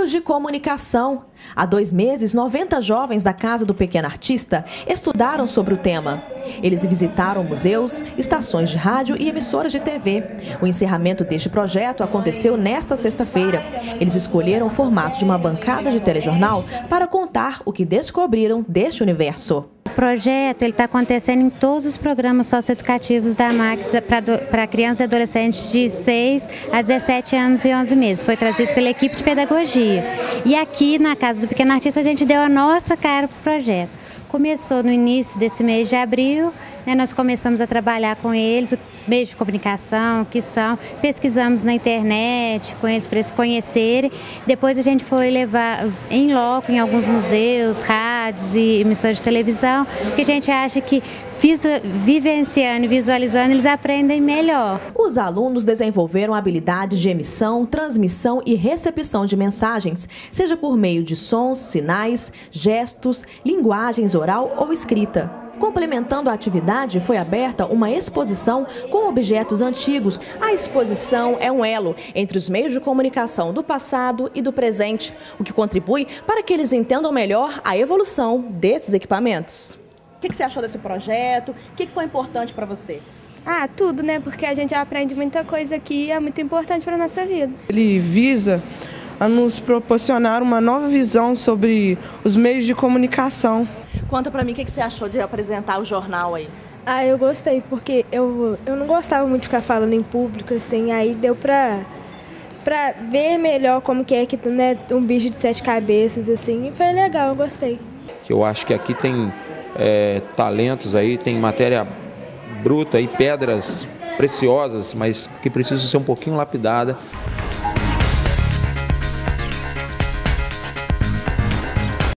Meios de comunicação. Há dois meses, 90 jovens da Casa do Pequeno Artista estudaram sobre o tema. Eles visitaram museus, estações de rádio e emissoras de TV. O encerramento deste projeto aconteceu nesta sexta-feira. Eles escolheram o formato de uma bancada de telejornal para contar o que descobriram deste universo. O projeto está acontecendo em todos os programas socioeducativos da MAC para crianças e adolescentes de 6 a 17 anos e 11 meses. Foi trazido pela equipe de pedagogia. E aqui na Casa do Pequeno Artista a gente deu a nossa cara para o projeto. Começou no início desse mês de abril, né, nós começamos a trabalhar com eles, os meios de comunicação, que são, pesquisamos na internet com eles para eles conhecerem. Depois a gente foi levar em loco em alguns museus, rádios e emissões de televisão, porque a gente acha que vivenciando e visualizando, eles aprendem melhor. Os alunos desenvolveram habilidades de emissão, transmissão e recepção de mensagens, seja por meio de sons, sinais, gestos, linguagens oral ou escrita. Complementando a atividade, foi aberta uma exposição com objetos antigos. A exposição é um elo entre os meios de comunicação do passado e do presente, o que contribui para que eles entendam melhor a evolução desses equipamentos. O que você achou desse projeto? O que foi importante para você? Ah, tudo, né? Porque a gente aprende muita coisa aqui e é muito importante para a nossa vida. Ele visa a nos proporcionar uma nova visão sobre os meios de comunicação. Conta para mim o que você achou de apresentar o jornal aí. Ah, eu gostei, porque eu, eu não gostava muito de ficar falando em público, assim, aí deu pra, pra ver melhor como que é que né, um bicho de sete cabeças, assim, e foi legal, eu gostei. Eu acho que aqui tem é, talentos aí, tem matéria bruta e pedras preciosas, mas que precisam ser um pouquinho lapidada.